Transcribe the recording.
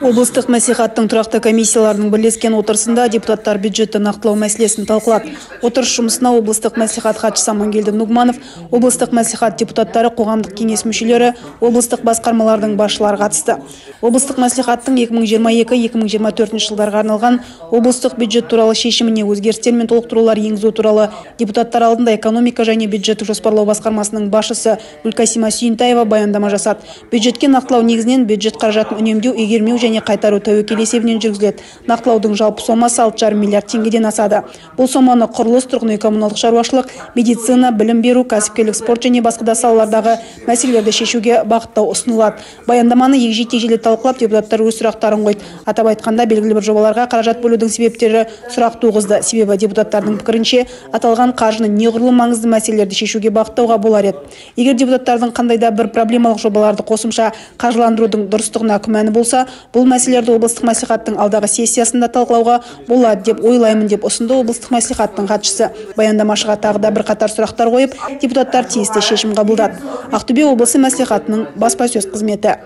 облыстық мәслихаттың тұрақты комиссияларының бірлескен отырысында депутаттар бюджетті нақтылау мәселесін талқылады. Отырыс жұмысына облыстық мәслихат хатшысы амангелді нұғманов облыстық мәслихат депутаттары қоғамдық кеңес мүшелері облыстық басқармалардың басшылары қатысты. Облыстық мәслихаттың 2022-2024 жылдарға арналған облыстық бюджет туралы шешіміне өзгерістер мен толықтырулар енгізу туралы депутаттар алдында экономика және бюджеттік жоспарлау басқармасының басшысы гүлкасима сүйінтаева баяндама жасады. Бюджетке нақтылау негізінен бюджет қаражатын үнемдеу игермеу және қайтару тәуекел есебінен жүргізіледі. Нақтылаудың жалпы сомасы алты жарым миллиард теңгеден асады. Бұл соманы құрылыс тұрғын үй коммуналдық шаруашылық медицина білім беру кәсіпкерлік спорт және басқа да салалардағы мәселелерді шешуге бағыттау ұсынылады. Баяндаманы егжей тегжейлі талқылап депутаттар өз сұрақтарын қойды. Атап айтқанда белгілі бір жобаларға қаражат бөлудің себептері сұрақ туғызды. Себебі депутаттардың пікірінше аталған қаржыны неғұрлым маңызды мәселелерді шешуге бағыттауға болар еді. Егер депутаттардың қандай да бір проблемалық жобаларды қосымша қаржыландырудың дұрыстығына күмәні болса бұл мәселелерді облыстық мәслихаттың алдағы сессиясында талқылауға болады деп ойлаймын деп ұсынды облыстық мәслихаттың хатшысы. Баяндамашыға тағы да бірқатар сұрақтар қойып депутаттар тиісті шешім қабылдады. Ақтөбе облысы мәслихатының баспасөз қызметі.